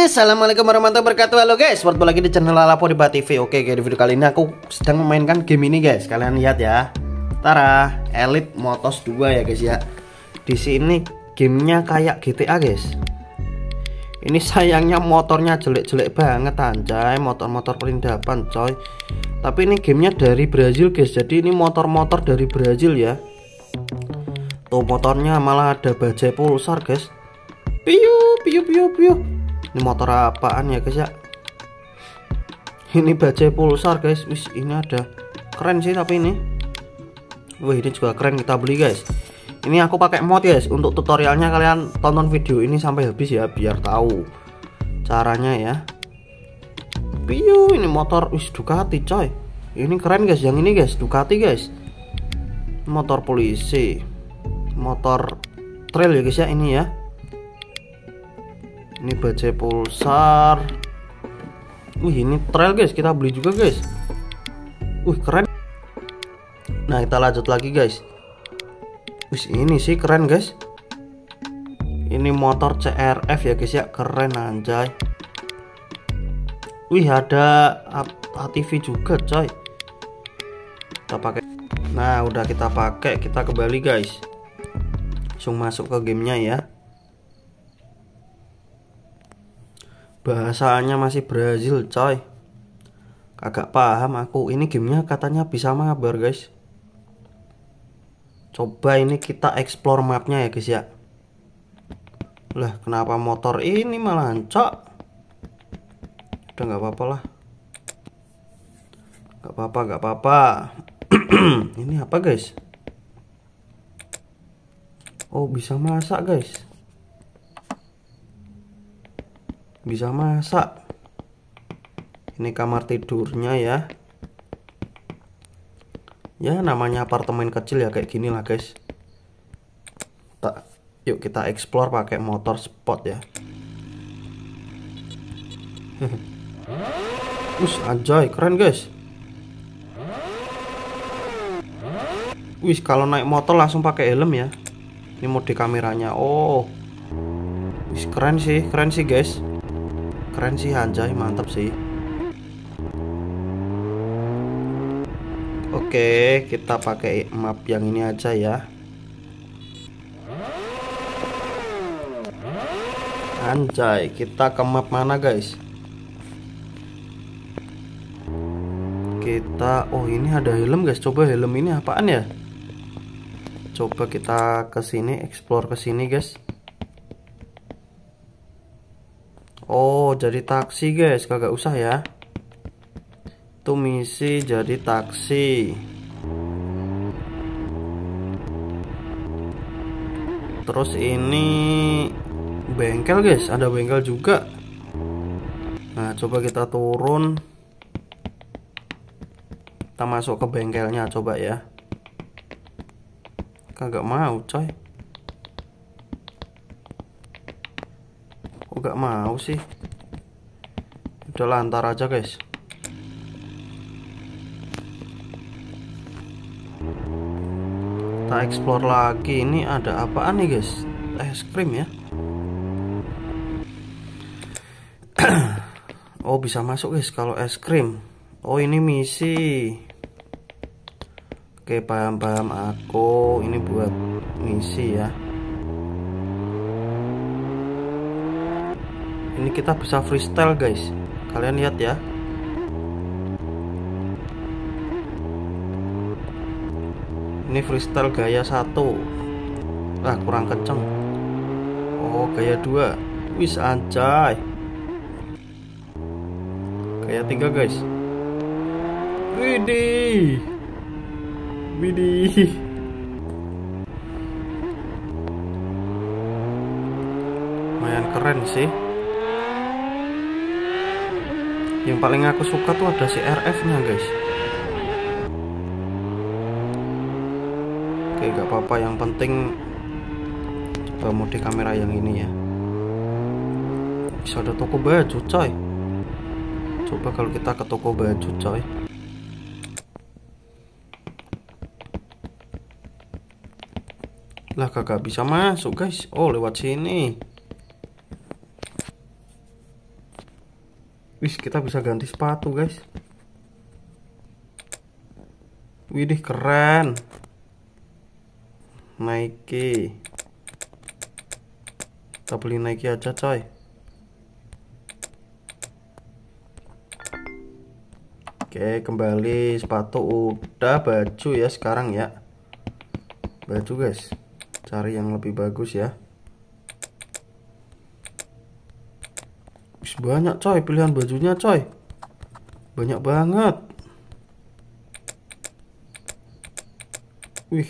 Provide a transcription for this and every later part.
Assalamualaikum warahmatullahi wabarakatuh. Halo guys, bertemu lagi di channel Lalapo di TV Oke guys, di video kali ini aku sedang memainkan game ini guys. Kalian lihat ya. Tara, Elite Motos 2 ya guys ya. Di sini gamenya kayak GTA guys. Ini sayangnya motornya jelek-jelek banget anjay. Motor-motor perindapan coy. Tapi ini gamenya dari Brazil guys. Jadi ini motor-motor dari Brazil ya. Tuh motornya malah ada bajai pulsar guys. Piu piu piu piu Ini motor apaan ya guys ya? Ini bajai pulsar guys. Wis ini ada Keren sih tapi ini. Wah ini juga keren kita beli guys. Ini aku pakai mod guys. Untuk tutorialnya kalian tonton video ini sampai habis ya Biar tahu Caranya ya. Piu ini motor. Wis Ducati coy. Ini keren guys. Yang ini guys Ducati guys. Motor polisi. Motor trail ya guys ya ini ya ini bajai pulsar. Wih ini trail guys. Kita beli juga guys. Wih keren. Nah kita lanjut lagi guys. Wih ini sih keren guys. Ini motor CRF ya guys ya. Keren anjay. Wih ada ATV juga coy. Kita pakai. Nah udah kita pakai kita kembali guys. Langsung masuk ke gamenya ya bahasanya masih Brazil coy. Kagak paham aku. Ini gamenya katanya bisa mabar guys. Coba ini kita explore mapnya ya guys ya. Lah kenapa motor ini malah cok? Udah nggak apa-apa lah. Nggak apa-apa nggak apa-apa. Ini apa guys? Oh bisa masak guys Bisa masak. Ini kamar tidurnya ya. Ya namanya apartemen kecil ya kayak gini lah guys. Tak, Yuk kita explore pakai motor sport ya. Us anjay keren guys. Wis kalau naik motor langsung pakai helm ya. Ini mode kameranya. Oh. Wis, keren sih keren sih guys keren sih anjay mantap sih. Oke kita pakai map yang ini aja ya. Anjay kita ke map mana guys? Kita oh ini ada helm guys. Coba helm ini apaan ya? Coba kita ke sini explore ke sini guys Oh jadi taksi guys. Kagak usah ya. Itu misi jadi taksi. Terus ini bengkel guys. Ada bengkel juga. Nah coba kita turun. Kita masuk ke bengkelnya coba ya. Kagak mau coy gak mau sih. Udah lantar aja guys. Kita explore lagi. Ini ada apaan nih guys? Es krim ya? Oh bisa masuk guys kalau es krim. Oh ini misi. Oke paham-paham aku. Ini buat misi ya ini kita bisa freestyle guys. Kalian lihat ya. Ini freestyle gaya satu. Lah kurang kenceng. Oh gaya dua. Wis anjay. Gaya tiga guys. Widih Widih. Lumayan keren sih. Yang paling aku suka tuh ada si RF-nya, guys. Oke, gak apa-apa. Yang penting coba mode kamera yang ini ya. Bisa ada toko baju, coy. Coba kalau kita ke toko baju, coy. lah kagak bisa masuk guys oh lewat sini Wis kita bisa ganti sepatu guys. Widih keren. Nike. Kita beli Nike aja coy. Oke kembali sepatu. Udah baju ya sekarang ya. Baju guys. Cari yang lebih bagus ya Banyak coy pilihan bajunya coy Banyak banget Wih.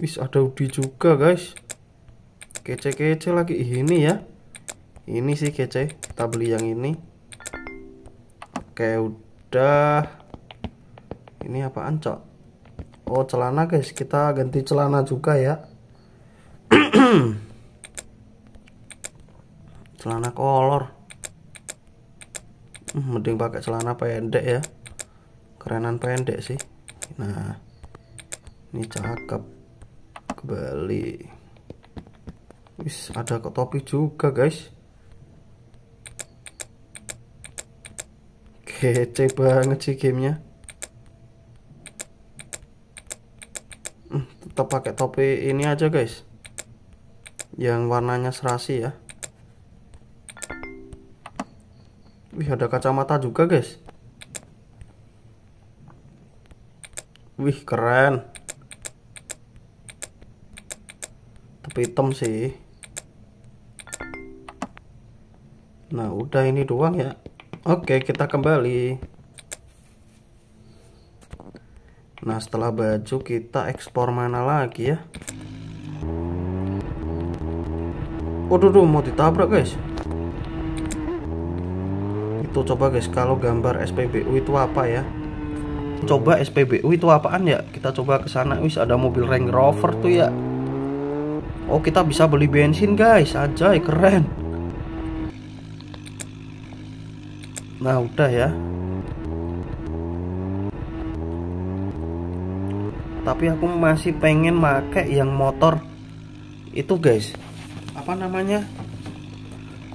Wis ada Udi juga, guys. Kece-kece lagi ini ya. Ini sih kece. Kita beli yang ini. Oke, udah. Ini apaan, Cok? Oh, celana, guys. Kita ganti celana juga ya. celana kolor. Hmm, mending pakai celana pendek ya. Kerenan pendek sih. Nah ini cakep. Kembali wis ada kok topi juga guys. Kece banget sih gamenya. Hmm, tetap pakai topi ini aja guys. Yang warnanya serasi ya wih ada kacamata juga guys. Wih keren. Tapi hitam sih. Nah udah ini doang ya. Oke kita kembali. Nah setelah baju kita ekspor mana lagi ya? Waduh duh, mau ditabrak guys Itu coba guys kalau gambar SPBU itu apa ya? Coba SPBU itu apaan ya? Kita coba ke sana wis ada mobil Range Rover tuh ya. Oh kita bisa beli bensin guys. Aja keren. Nah udah ya. Tapi aku masih pengen make yang motor Itu guys. Apa namanya?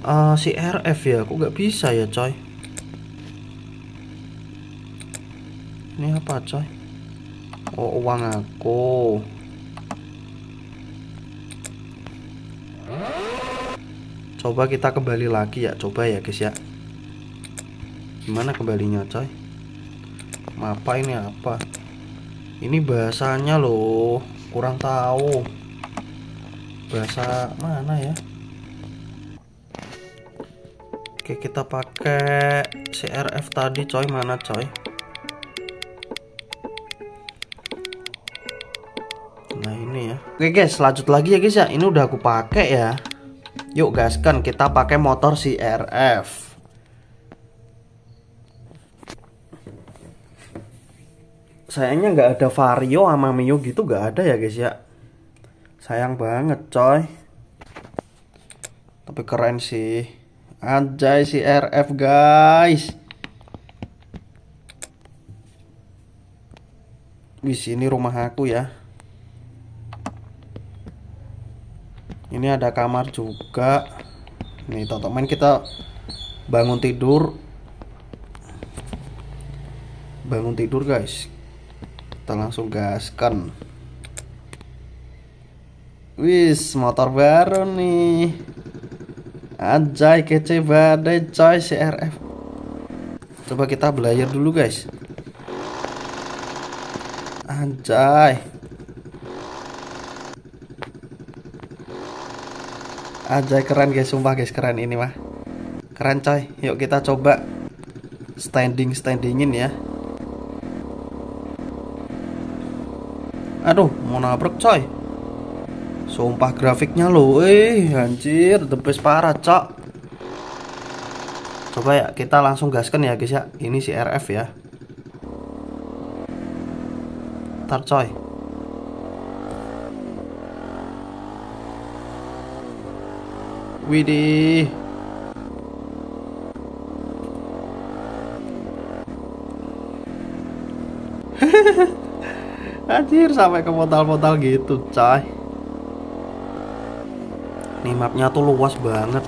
Uh, Si ya Aku nggak bisa ya coy Ini apa coy? Oh uang aku. Coba kita kembali lagi ya, coba ya guys ya. Gimana kembalinya coy? Apa ini apa? Ini bahasanya loh, kurang tahu. Bahasa mana ya? Oke, kita pakai CRF tadi coy, mana coy? Oke guys, lanjut lagi ya guys ya. Ini udah aku pakai ya. Yuk guys, kan kita pakai motor CRF. Sayangnya nggak ada Vario sama Mio gitu nggak ada ya guys ya. Sayang banget coy. Tapi keren sih. Anjay CRF guys. Di sini rumah aku ya. Ini ada kamar juga. Nih teman-teman kita bangun tidur. Bangun tidur guys. Kita langsung gaskan. Wis motor baru nih. Anjay kece badai coy CRF Coba kita belajar dulu guys. Anjay aja keren guys sumpah guys keren ini mah. Keren coy yuk kita coba standing standingin ya. Aduh mau nabrak coy. Sumpah grafiknya lo eh anjir the best parah cok. Coba ya kita langsung gaskan ya guys ya. Ini si RF ya. Ntar coy Widih. Anjir sampai ke portal-portal gitu, coy. Nih mapnya tuh luas banget.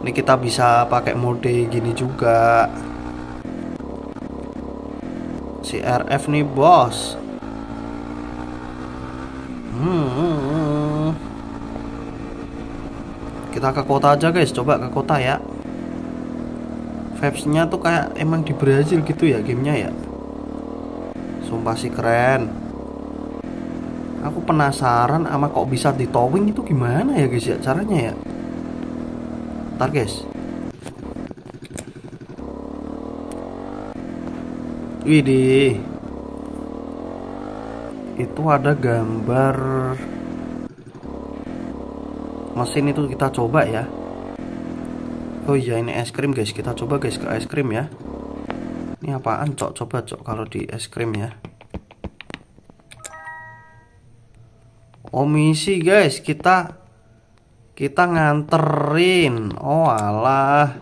ini kita bisa pakai mode gini juga si RF nih bos hmm. Kita ke kota aja guys. Coba ke kota ya. Vibesnya tuh kayak emang di Brazil gitu ya gamenya ya. Sumpah sih keren. Aku penasaran sama kok bisa di towing itu gimana ya guys ya caranya ya. Ntar guys. Widih. Itu ada gambar mesin itu kita coba ya. Oh iya ini es krim guys. Kita coba guys ke es krim ya. Ini apaan cok? Coba cok kalau di es krim ya. Omisi guys. Kita kita nganterin. Oh alah.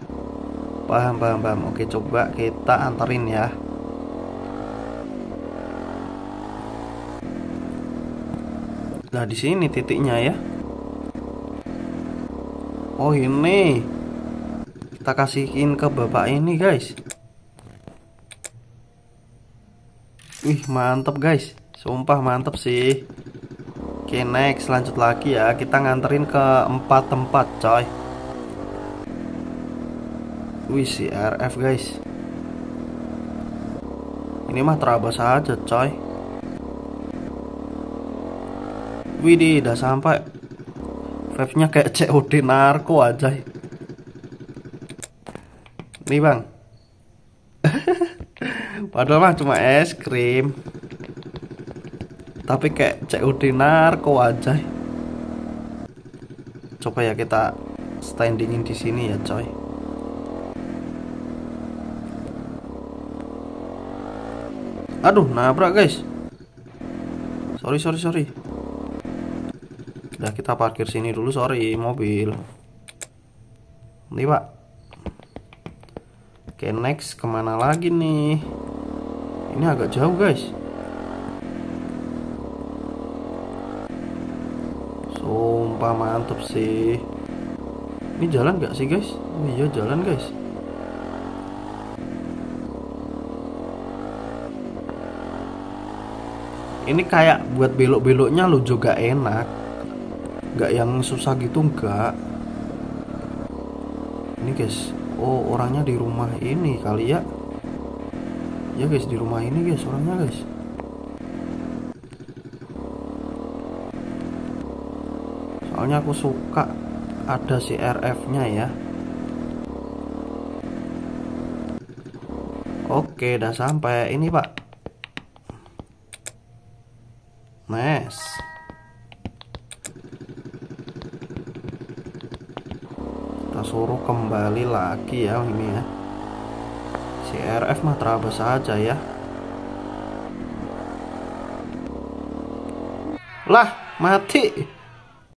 Paham paham paham. Oke coba kita anterin ya. Nah di sini titiknya ya oh ini. Kita kasihin ke bapak ini guys. Wih mantep guys. Sumpah mantep sih. Oke next. Lanjut lagi ya. Kita nganterin ke empat tempat coy. Wih si RF guys. Ini mah terabas aja coy. Widih udah sampai Vibesnya kayak COD narko aja. Nih bang. Padahal mah cuma es krim. Tapi kayak COD narko aja. Coba ya kita standingin di sini ya coy. Aduh nabrak guys. Sorry sorry sorry udah kita parkir sini dulu sorry mobil. Nih pak. Oke next ke mana lagi nih? Ini agak jauh guys. Sumpah mantep sih. Ini jalan gak sih guys? Oh iya jalan guys. Ini kayak buat belok-beloknya lo juga enak gak yang susah gitu enggak ini guys. Oh orangnya di rumah ini kali ya. Ya guys di rumah ini guys orangnya guys. Soalnya aku suka ada si RF nya ya. Oke udah sampai. Ini pak. Nice kita suruh kembali lagi ya ini ya. Si RF mah terabas saja ya. Lah mati